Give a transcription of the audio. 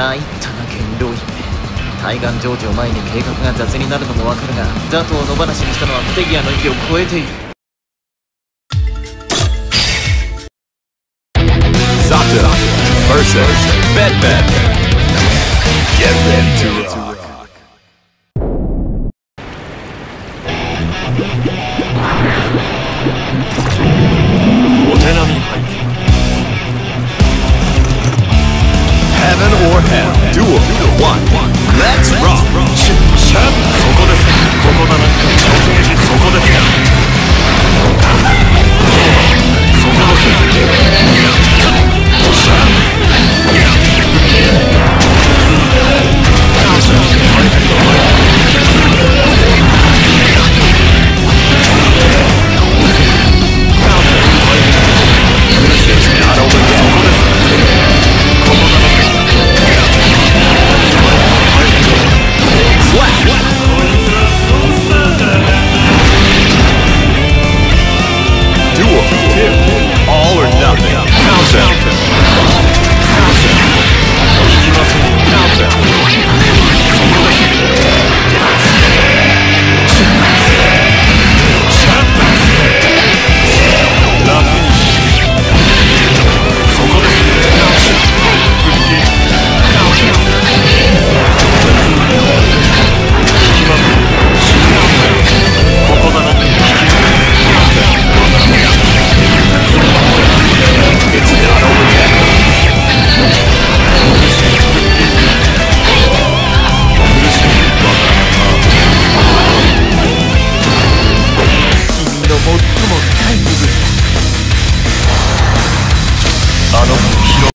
参ったな元老院。対岸成就前に計画が雑になるのもわかるが打倒を野放しにしたのは不手アの域を超えている。ザトラ vs. Get into Warhead Duel 1 Let's rock! そこですここだな直撃そこ